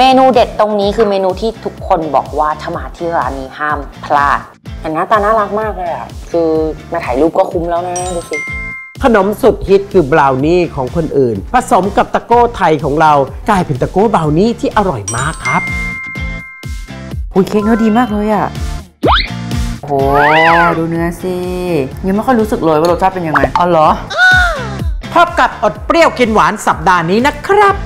เมนูเด็ดตรงนี้คือเมนูที่ทุกคนบอกว่าถ้ามาที่ร้านนี้ห้ามพลาดแต่หน้าตาน่ารักมากเลยอะ คือมาถ่ายรูปก็คุ้มแล้วนะดูสิขนมสุดฮิตคือบราวนี่ของคนอื่น ผสมกับตะโก้ไทยของเรา กลายเป็นตะโก้บราวนี่ที่อร่อยมากครับอุ้ยเค้กเนื้อดีมากเลยอะโอ้โหดูเนื้อสิยังไม่ค่อยรู้สึกเลยว่ารสชาติเป็นยังไงอ๋อเหรอพบกับอดเปรี้ยวกินหวานสัปดาห์นี้นะครับ